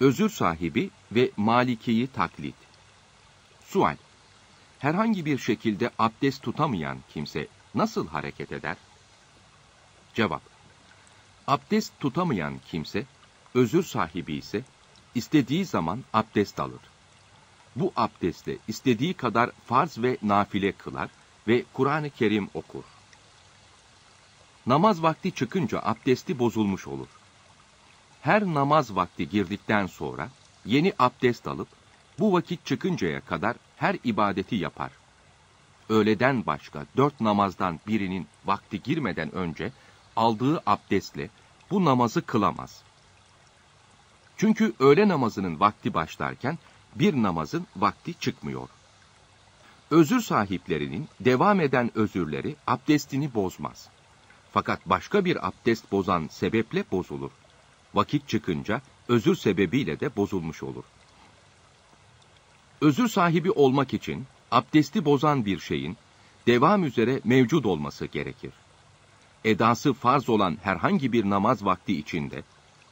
Özür sahibi ve Maliki'yi taklit. Sual. Herhangi bir şekilde abdest tutamayan kimse nasıl hareket eder? Cevap. Abdest tutamayan kimse, özür sahibi ise istediği zaman abdest alır. Bu abdestle istediği kadar farz ve nafile kılar ve Kur'an-ı Kerim okur. Namaz vakti çıkınca abdesti bozulmuş olur. Her namaz vakti girdikten sonra yeni abdest alıp bu vakit çıkıncaya kadar her ibadeti yapar. Öğleden başka dört namazdan birinin vakti girmeden önce aldığı abdestle bu namazı kılamaz. Çünkü öğle namazının vakti başlarken bir namazın vakti çıkmıyor. Özür sahiplerinin devam eden özürleri abdestini bozmaz. Fakat başka bir abdest bozan sebeple bozulur. Vakit çıkınca özür sebebiyle de bozulmuş olur. Özür sahibi olmak için abdesti bozan bir şeyin devam üzere mevcut olması gerekir. Edası farz olan herhangi bir namaz vakti içinde,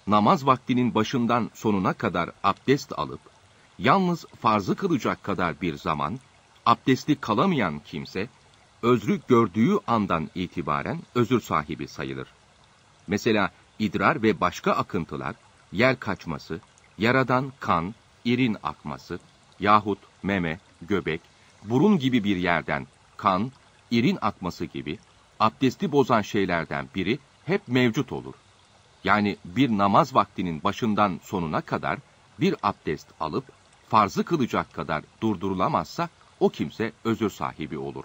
namaz vaktinin başından sonuna kadar abdest alıp, yalnız farzı kılacak kadar bir zaman, abdesti kalamayan kimse, özrü gördüğü andan itibaren özür sahibi sayılır. Mesela idrar ve başka akıntılar, yer kaçması, yaradan kan, irin akması yahut meme, göbek, burun gibi bir yerden kan, irin akması gibi abdesti bozan şeylerden biri hep mevcut olur. Yani bir namaz vaktinin başından sonuna kadar bir abdest alıp farzı kılacak kadar durdurulamazsa o kimse özür sahibi olur.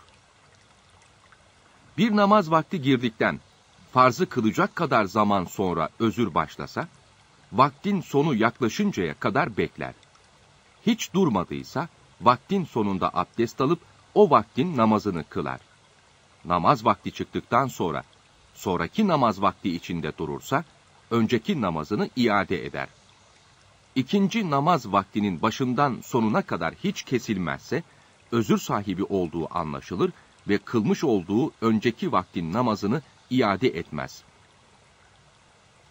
Bir namaz vakti girdikten farzı kılacak kadar zaman sonra özür başlasa, vaktin sonu yaklaşıncaya kadar bekler. Hiç durmadıysa, vaktin sonunda abdest alıp o vaktin namazını kılar. Namaz vakti çıktıktan sonra, sonraki namaz vakti içinde durursa, önceki namazını iade eder. İkinci namaz vaktinin başından sonuna kadar hiç kesilmezse, özür sahibi olduğu anlaşılır ve kılmış olduğu önceki vaktin namazını iade etmez.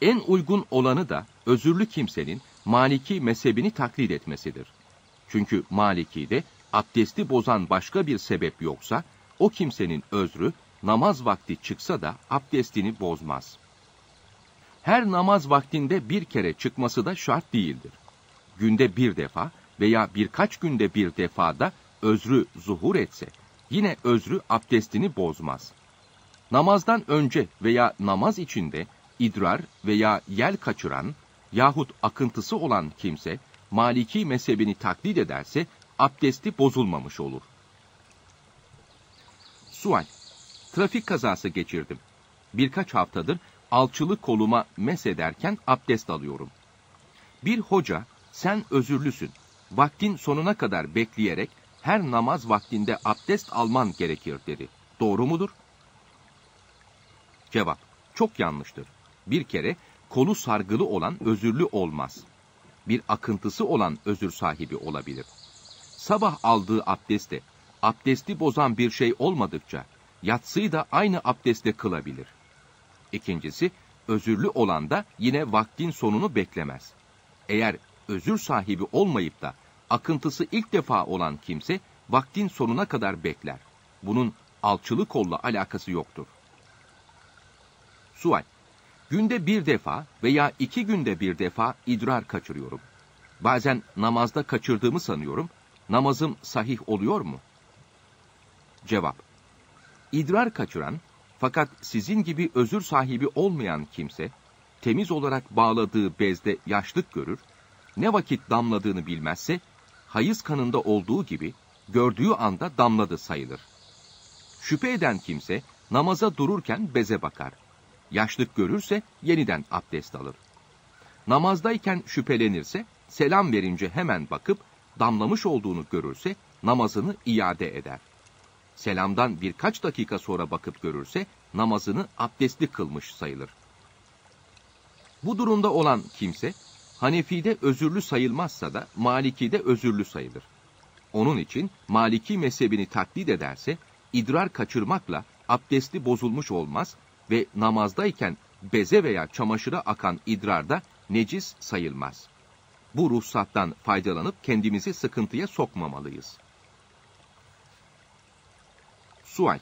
En uygun olanı da özürlü kimsenin Maliki mezhebini taklit etmesidir. Çünkü Maliki'de abdesti bozan başka bir sebep yoksa, o kimsenin özrü namaz vakti çıksa da abdestini bozmaz. Her namaz vaktinde bir kere çıkması da şart değildir. Günde bir defa veya birkaç günde bir defada özrü zuhur etse, yine özrü abdestini bozmaz. Namazdan önce veya namaz içinde idrar veya yel kaçıran yahut akıntısı olan kimse, Maliki mezhebini taklit ederse abdesti bozulmamış olur. Sual. Trafik kazası geçirdim. Birkaç haftadır alçılı koluma mesederken abdest alıyorum. Bir hoca, sen özürlüsün, vaktin sonuna kadar bekleyerek her namaz vaktinde abdest alman gerekir dedi. Doğru mudur? Cevap, çok yanlıştır. Bir kere kolu sargılı olan özürlü olmaz. Bir akıntısı olan özür sahibi olabilir. Sabah aldığı abdeste, abdesti bozan bir şey olmadıkça, yatsıyı da aynı abdestle kılabilir. İkincisi, özürlü olan da yine vaktin sonunu beklemez. Eğer özür sahibi olmayıp da akıntısı ilk defa olan kimse vaktin sonuna kadar bekler. Bunun alçılı kolla alakası yoktur. Sual. Günde bir defa veya iki günde bir defa idrar kaçırıyorum. Bazen namazda kaçırdığımı sanıyorum. Namazım sahih oluyor mu? Cevap. İdrar kaçıran fakat sizin gibi özür sahibi olmayan kimse, temiz olarak bağladığı bezde yaşlık görür, ne vakit damladığını bilmezse, hayız kanında olduğu gibi gördüğü anda damladı sayılır. Şüphe eden kimse namaza dururken beze bakar. Yaşlık görürse yeniden abdest alır. Namazdayken şüphelenirse selam verince hemen bakıp damlamış olduğunu görürse namazını iade eder. Selamdan birkaç dakika sonra bakıp görürse namazını abdestli kılmış sayılır. Bu durumda olan kimse Hanefi'de özürlü sayılmazsa da Maliki'de özürlü sayılır. Onun için Maliki mezhebini taklit ederse idrar kaçırmakla abdesti bozulmuş olmaz ve namazdayken beze veya çamaşıra akan idrarda necis sayılmaz. bu ruhsattan faydalanıp kendimizi sıkıntıya sokmamalıyız. Sual.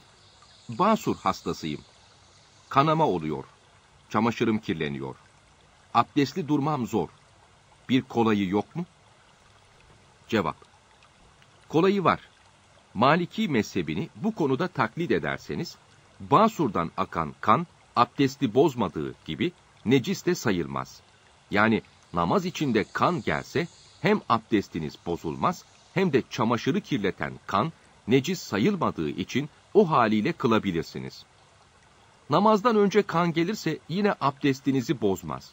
Basur hastasıyım. Kanama oluyor. Çamaşırım kirleniyor. Abdestli durmam zor. Bir kolayı yok mu? Cevap. Kolayı var. Maliki mezhebini bu konuda taklit ederseniz, Basur'dan akan kan, abdesti bozmadığı gibi necis de sayılmaz. Yani namaz içinde kan gelse, hem abdestiniz bozulmaz, hem de çamaşırı kirleten kan, necis sayılmadığı için o haliyle kılabilirsiniz. Namazdan önce kan gelirse yine abdestinizi bozmaz.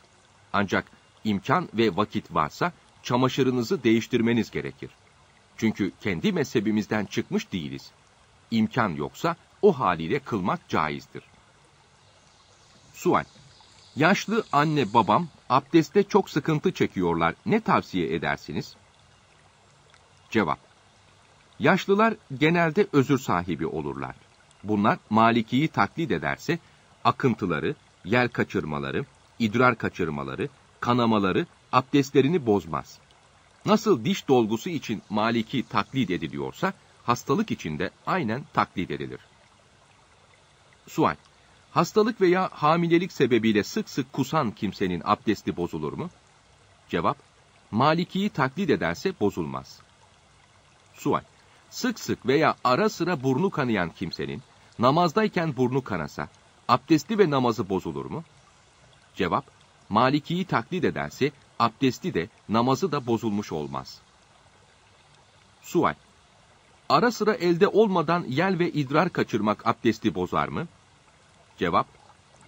Ancak imkan ve vakit varsa çamaşırınızı değiştirmeniz gerekir. Çünkü kendi mezhebimizden çıkmış değiliz. İmkan yoksa o haliyle kılmak caizdir. Sual. Yaşlı anne babam abdestte çok sıkıntı çekiyorlar. Ne tavsiye edersiniz? Cevap. Yaşlılar genelde özür sahibi olurlar. Bunlar Maliki'yi taklit ederse akıntıları, yel kaçırmaları, idrar kaçırmaları, kanamaları abdestlerini bozmaz. Nasıl diş dolgusu için Maliki taklit ediliyorsa, hastalık için de aynen taklit edilir. Sual. Hastalık veya hamilelik sebebiyle sık sık kusan kimsenin abdesti bozulur mu? Cevap. Maliki'yi taklit ederse bozulmaz. Sual. Sık sık veya ara sıra burnu kanayan kimsenin namazdayken burnu kanasa, abdesti ve namazı bozulur mu? Cevap. Maliki'yi taklit ederse abdesti de namazı da bozulmuş olmaz. Sual. Ara sıra elde olmadan yel ve idrar kaçırmak abdesti bozar mı? Cevap.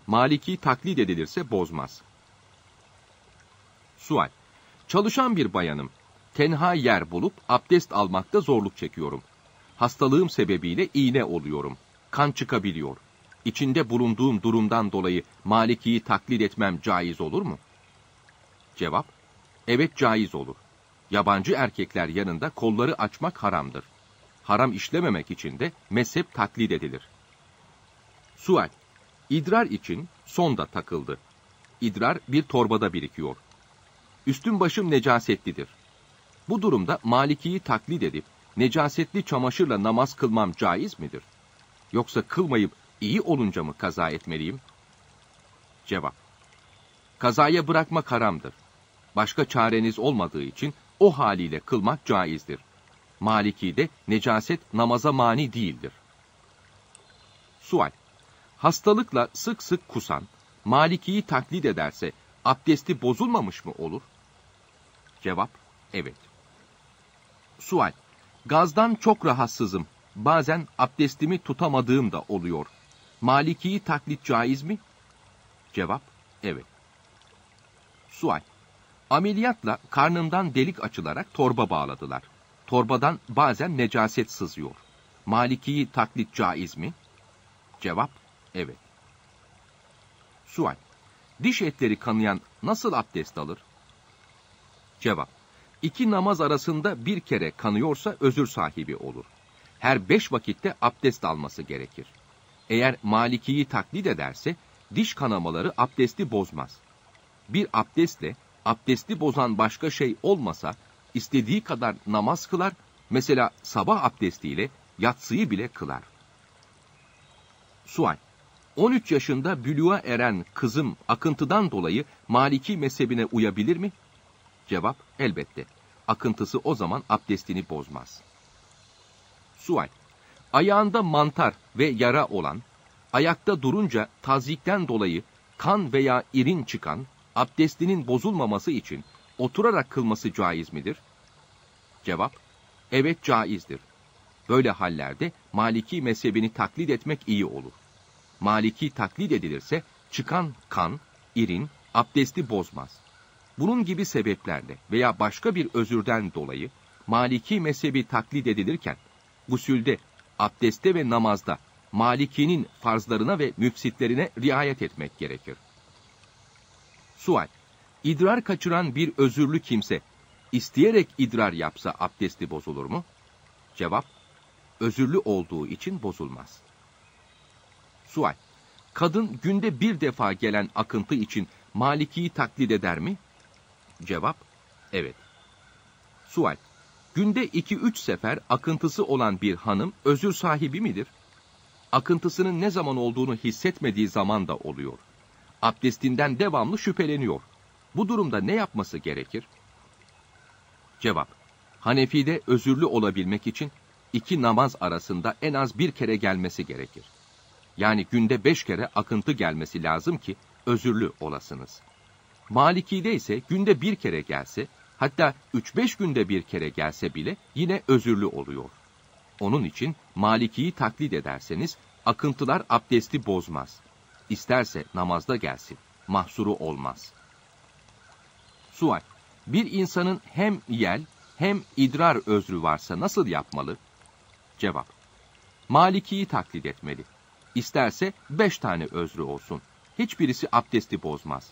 Maliki taklit edilirse bozmaz. Sual. Çalışan bir bayanım. Tenha yer bulup abdest almakta zorluk çekiyorum. Hastalığım sebebiyle iğne oluyorum. Kan çıkabiliyor. İçinde bulunduğum durumdan dolayı Maliki'yi taklit etmem caiz olur mu? Cevap, evet caiz olur. Yabancı erkekler yanında kolları açmak haramdır. Haram işlememek için de mezhep taklit edilir. Sual, idrar için sonda takıldı. İdrar bir torbada birikiyor. Üstün başım necasetlidir. Bu durumda Maliki'yi taklit edip necasetli çamaşırla namaz kılmam caiz midir? Yoksa kılmayıp iyi olunca mı kaza etmeliyim? Cevap. Kazaya bırakmak haramdır. Başka çareniz olmadığı için o haliyle kılmak caizdir. Maliki'de necaset namaza mani değildir. Sual. Hastalıkla sık sık kusan, Maliki'yi taklit ederse abdesti bozulmamış mı olur? Cevap, evet. Sual. Gazdan çok rahatsızım. Bazen abdestimi tutamadığım da oluyor. Maliki'yi taklit caiz mi? Cevap, evet. Sual. Ameliyatla karnımdan delik açılarak torba bağladılar. Torbadan bazen necaset sızıyor. Maliki'yi taklit caiz mi? Cevap, evet. Sual. Diş etleri kanayan nasıl abdest alır? Cevap. İki namaz arasında bir kere kanıyorsa özür sahibi olur. Her beş vakitte abdest alması gerekir. Eğer Maliki'yi taklit ederse diş kanamaları abdesti bozmaz. Bir abdestle abdesti bozan başka şey olmasa istediği kadar namaz kılar, mesela sabah abdestiyle yatsıyı bile kılar. Sual 13 yaşında bülüğa eren kızım akıntıdan dolayı Maliki mezhebine uyabilir mi? Cevap elbette. Akıntısı o zaman abdestini bozmaz. Sual Ayağında mantar ve yara olan, ayakta durunca tazikten dolayı kan veya irin çıkan, abdestinin bozulmaması için oturarak kılması caiz midir? Cevap, evet caizdir. Böyle hallerde Maliki mezhebini taklit etmek iyi olur. Maliki taklit edilirse çıkan kan, irin, abdesti bozmaz. Bunun gibi sebeplerle veya başka bir özürden dolayı Maliki mezhebi taklit edilirken, gusülde, abdeste ve namazda Maliki'nin farzlarına ve müfsitlerine riayet etmek gerekir. Sual. İdrar kaçıran bir özürlü kimse, isteyerek idrar yapsa abdesti bozulur mu? Cevap, özürlü olduğu için bozulmaz. Sual. Kadın günde bir defa gelen akıntı için Maliki'yi taklit eder mi? Cevap, Evet. Sual. Günde 2-3 sefer akıntısı olan bir hanım özür sahibi midir? Akıntısının ne zaman olduğunu hissetmediği zaman da oluyor. Abdestinden devamlı şüpheleniyor. Bu durumda ne yapması gerekir? Cevap. Hanefi'de özürlü olabilmek için iki namaz arasında en az bir kere gelmesi gerekir. Yani günde beş kere akıntı gelmesi lazım ki özürlü olasınız. Maliki'de ise günde bir kere gelse, hatta 3-5 günde bir kere gelse bile yine özürlü oluyor. Onun için Maliki'yi taklit ederseniz akıntılar abdesti bozmaz. İsterse namazda gelsin, mahsuru olmaz. Sual. Bir insanın hem yel hem idrar özrü varsa nasıl yapmalı? Cevap. Maliki'yi taklit etmeli. İsterse beş tane özrü olsun. Hiçbirisi abdesti bozmaz.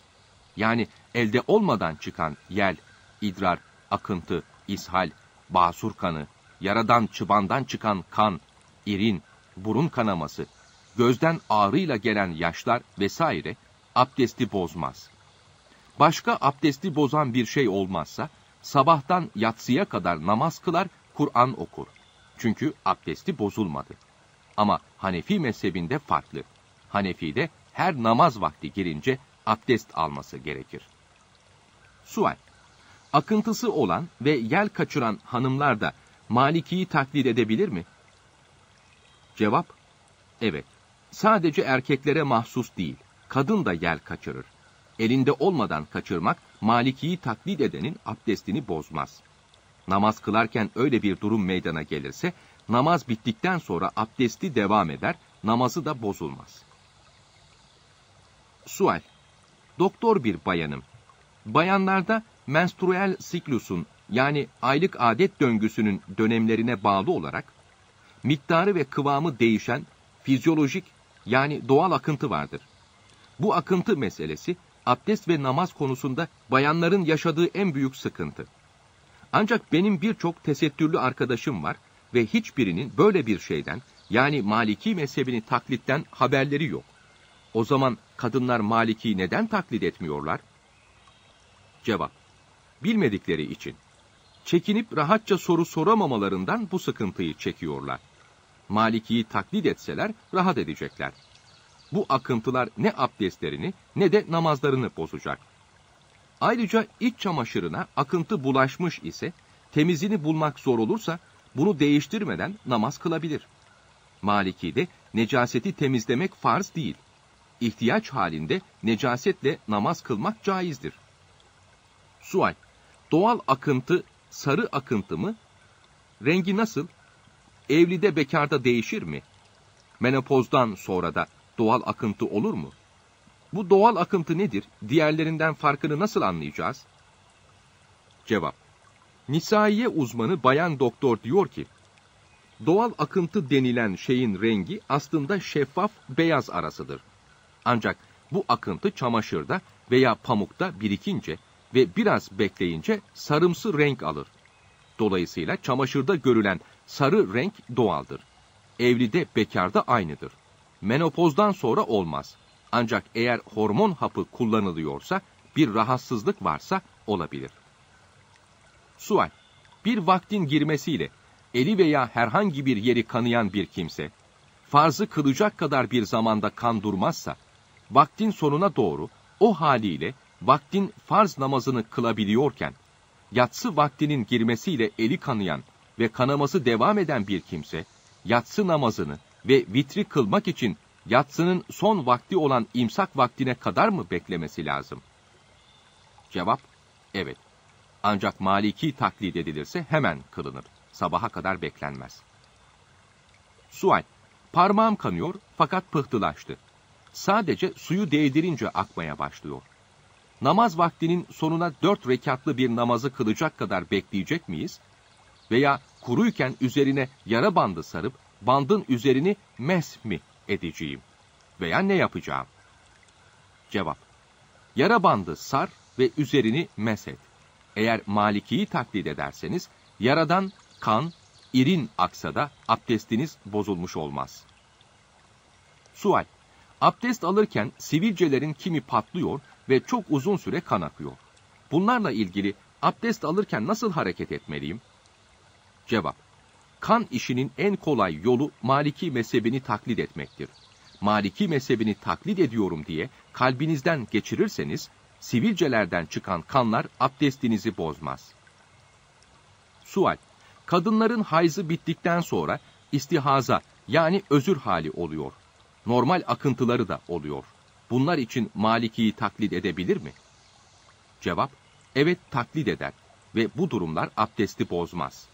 Yani elde olmadan çıkan yel, idrar, akıntı, ishal, basur kanı, yaradan çıbandan çıkan kan, irin, burun kanaması, gözden ağrıyla gelen yaşlar vesaire abdesti bozmaz. Başka abdesti bozan bir şey olmazsa, sabahtan yatsıya kadar namaz kılar, Kur'an okur. Çünkü abdesti bozulmadı. Ama Hanefi mezhebinde farklı. Hanefi'de her namaz vakti girince abdest alması gerekir. Sual. Akıntısı olan ve yel kaçıran hanımlar da Maliki'yi taklit edebilir mi? Cevap. Evet. Sadece erkeklere mahsus değil. Kadın da yel kaçırır. Elinde olmadan kaçırmak Maliki'yi taklit edenin abdestini bozmaz. Namaz kılarken öyle bir durum meydana gelirse namaz bittikten sonra abdesti devam eder, namazı da bozulmaz. Sual. Doktor bir bayanım. Bayanlarda menstrual siklusun yani aylık adet döngüsünün dönemlerine bağlı olarak miktarı ve kıvamı değişen fizyolojik yani doğal akıntı vardır. Bu akıntı meselesi abdest ve namaz konusunda bayanların yaşadığı en büyük sıkıntı. Ancak benim birçok tesettürlü arkadaşım var ve hiçbirinin böyle bir şeyden yani Maliki mezhebini taklitten haberleri yok. O zaman kadınlar Maliki neden taklit etmiyorlar? Cevap. Bilmedikleri için. Çekinip rahatça soru soramamalarından bu sıkıntıyı çekiyorlar. Maliki'yi taklit etseler rahat edecekler. Bu akıntılar ne abdestlerini ne de namazlarını bozacak. Ayrıca iç çamaşırına akıntı bulaşmış ise temizini bulmak zor olursa bunu değiştirmeden namaz kılabilir. Maliki'de necaseti temizlemek farz değil. İhtiyaç halinde necasetle namaz kılmak caizdir. Sual. Doğal akıntı sarı akıntı mı? Rengi nasıl? Evlide bekarda değişir mi? Menopozdan sonra da doğal akıntı olur mu? Bu doğal akıntı nedir? Diğerlerinden farkını nasıl anlayacağız? Cevap. Nisaiye uzmanı bayan doktor diyor ki, doğal akıntı denilen şeyin rengi aslında şeffaf beyaz arasıdır. Ancak bu akıntı çamaşırda veya pamukta birikince ve biraz bekleyince sarımsı renk alır. Dolayısıyla çamaşırda görülen sarı renk doğaldır. Evlide bekarda aynıdır. Menopozdan sonra olmaz. Ancak eğer hormon hapı kullanılıyorsa bir rahatsızlık varsa olabilir. Sual. Bir vaktin girmesiyle eli veya herhangi bir yeri kanayan bir kimse, farzı kılacak kadar bir zamanda kan durmazsa, vaktin sonuna doğru o haliyle vaktin farz namazını kılabiliyorken, yatsı vaktinin girmesiyle eli kanayan ve kanaması devam eden bir kimse, yatsı namazını ve vitri kılmak için yatsının son vakti olan imsak vaktine kadar mı beklemesi lazım? Cevap, evet. Ancak Maliki taklit edilirse hemen kılınır. Sabaha kadar beklenmez. Sual, parmağım kanıyor fakat pıhtılaştı. Sadece suyu değdirince akmaya başlıyor. Namaz vaktinin sonuna dört rekatlı bir namazı kılacak kadar bekleyecek miyiz? Veya kuruyken üzerine yara bandı sarıp bandın üzerini mes mi edeceğim? Veya ne yapacağım? Cevap. Yara bandı sar ve üzerini meset. Eğer Maliki'yi taklit ederseniz, yaradan kan, irin aksa da abdestiniz bozulmuş olmaz. Sual. Abdest alırken sivilcelerin kimi patlıyor ve çok uzun süre kan akıyor. Bunlarla ilgili Abdest alırken nasıl hareket etmeliyim? Cevap. Kan işinin en kolay yolu Maliki mezhebini taklit etmektir. Maliki mezhebini taklit ediyorum diye kalbinizden geçirirseniz, sivilcelerden çıkan kanlar abdestinizi bozmaz. Sual. Kadınların hayzı bittikten sonra istihaza yani özür hali oluyor. Normal akıntıları da oluyor. Bunlar için Maliki'yi taklit edebilir mi? Cevap, evet taklit eder ve bu durumlar abdesti bozmaz.